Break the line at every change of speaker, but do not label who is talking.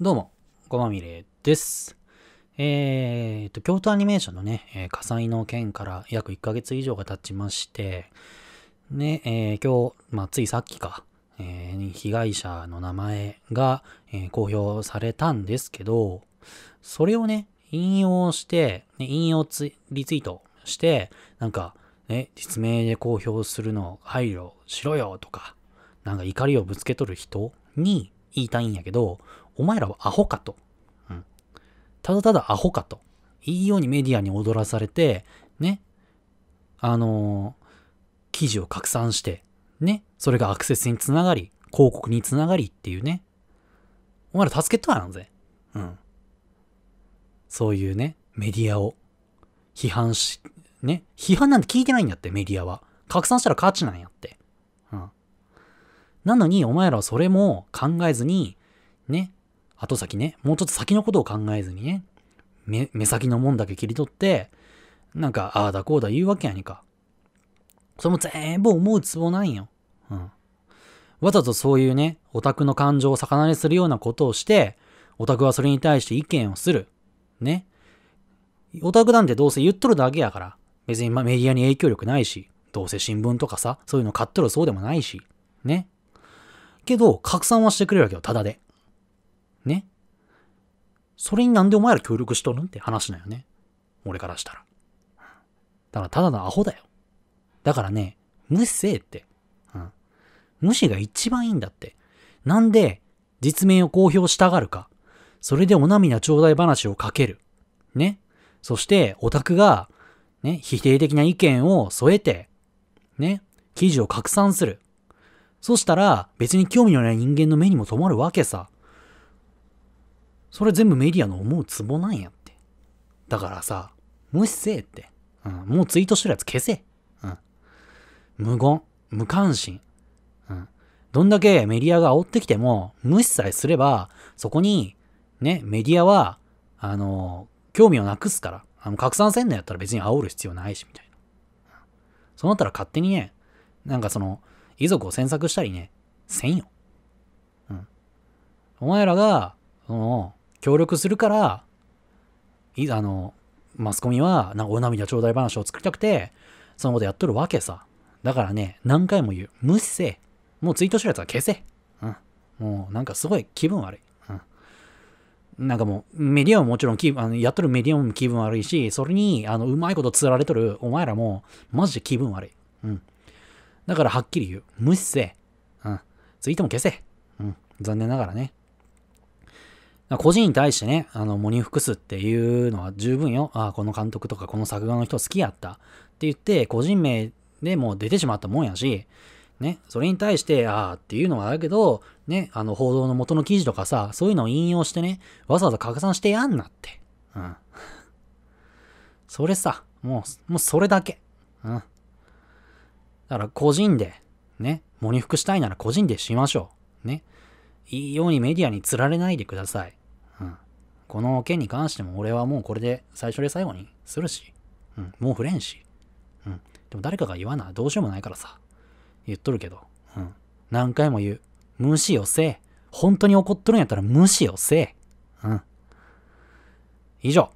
どうも、ごまみれです。えーと、京都アニメーションのね、火災の件から約1ヶ月以上が経ちまして、ね、えー今日、まあ、ついさっきか、えー被害者の名前が、えー公表されたんですけど、それをね、引用して、ね、引用ツリツイートして、なんか、ね、実名で公表するのを配慮しろよとか、なんか怒りをぶつけとる人に言いたいんやけど、お前らはアホかと。うん。ただただアホかと。いいようにメディアに踊らされて、ね。あのー記事を拡散して、ね。それがアクセスにつながり、広告につながりっていうね。お前ら助けとやんぜ。うん。そういうね、メディアを批判し、ね。批判なんて聞いてないんだって、メディアは。拡散したら勝ちなんやって。うん。なのに、お前らはそれも考えずに、ね。後先ね、もうちょっと先のことを考えずにね、目、目先のもんだけ切り取って、なんか、ああだこうだ言うわけやにか。それも全部思うツボなんよ。うん。わざとそういうね、オタクの感情を逆なでするようなことをして、オタクはそれに対して意見をする。ね。オタクなんてどうせ言っとるだけやから。別にメディアに影響力ないし、どうせ新聞とかさ、そういうの買っとるそうでもないし。ね。けど、拡散はしてくれるわけよ、ただで。ね。それになんでお前ら協力しとるんって話なよね。俺からしたら。だからただのアホだよ。だからね、無視せえって。うん。無視が一番いいんだって。なんで、実名を公表したがるか。それでお涙頂戴話をかける。ね。そして、オタクが、ね、否定的な意見を添えて、ね、記事を拡散する。そしたら、別に興味のない人間の目にも留まるわけさ。それ全部メディアの思うツボなんやって。だからさ、無視せえって。うん、もうツイートしてるやつ消せ。うん。無言、無関心。うん。どんだけメディアが煽ってきても、無視さえすれば、そこに、ね、メディアは、あの、興味をなくすから。あの、拡散せんのやったら別に煽る必要ないし、みたいな。そうなったら勝手にね、なんかその、遺族を詮索したりね、せんよ。うん。お前らが、その、協力するから、いあの、マスコミは、なんかお涙頂戴話を作りたくて、そのことやっとるわけさ。だからね、何回も言う。無視せ。もうツイートしてるやつは消せ。うん。もうなんかすごい気分悪い。うん。なんかもう、メディアももちろん気分、あの、やっとるメディアも気分悪いし、それに、あの、うまいこと釣られとるお前らも、マジで気分悪い。うん。だからはっきり言う。無視せ。うん。ツイートも消せ。うん。残念ながらね。個人に対してね、あの、モニフクスっていうのは十分よ。ああ、この監督とかこの作画の人好きやった。って言って、個人名でもう出てしまったもんやし、ね、それに対して、ああっていうのはあるけど、ね、あの、報道の元の記事とかさ、そういうのを引用してね、わざわざ拡散してやんなって。うん。それさ、もう、もうそれだけ。うん。だから個人で、ね、モニフクしたいなら個人でしましょう。ね。いいようにメディアに釣られないでください。うん。この件に関しても俺はもうこれで最初で最後にするし。うん。もう触れんし。うん。でも誰かが言わなどうしようもないからさ。言っとるけど。うん。何回も言う。無視をせえ。本当に怒っとるんやったら無視をせえ。うん。以上。